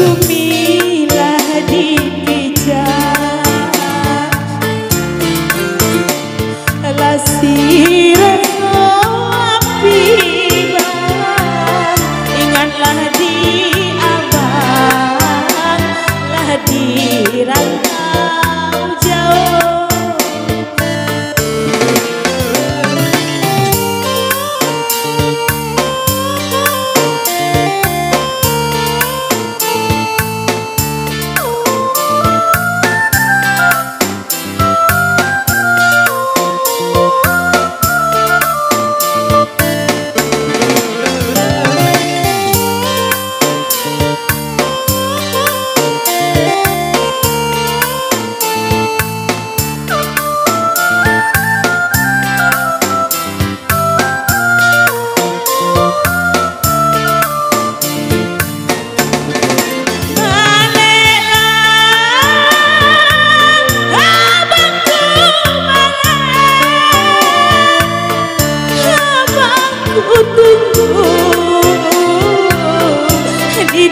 took me.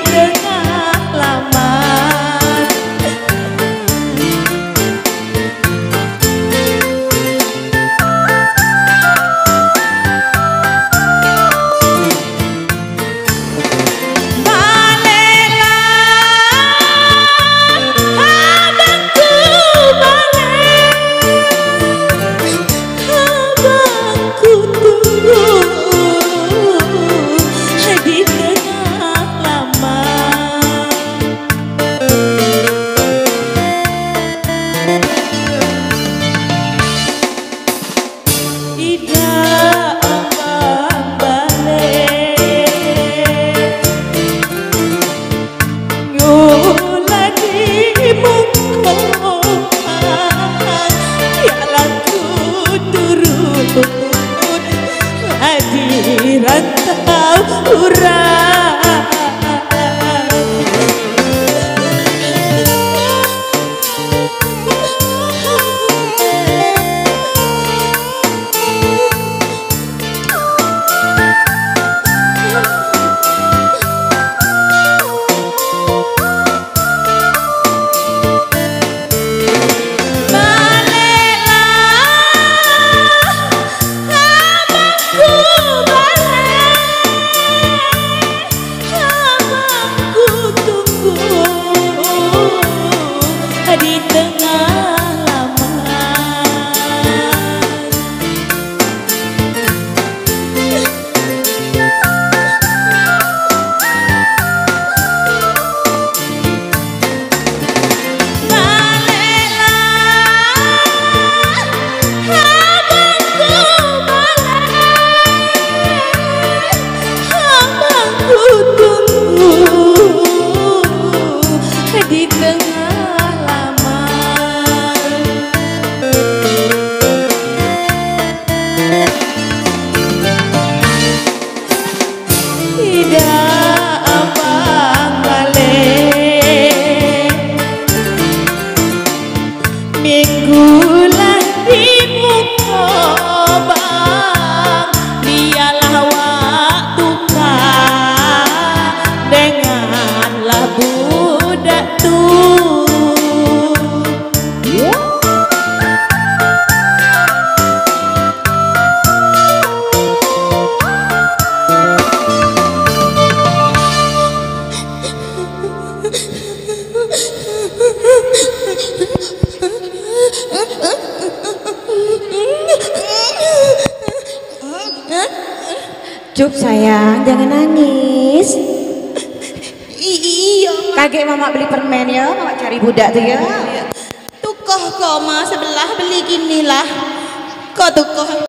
人 Margarita. bulan di muka Cuk sayang, jangan nangis. iya Kakek mama beli permen ya, mama cari budak tuh ya. tukoh kok ma sebelah beli gini lah kok tukoh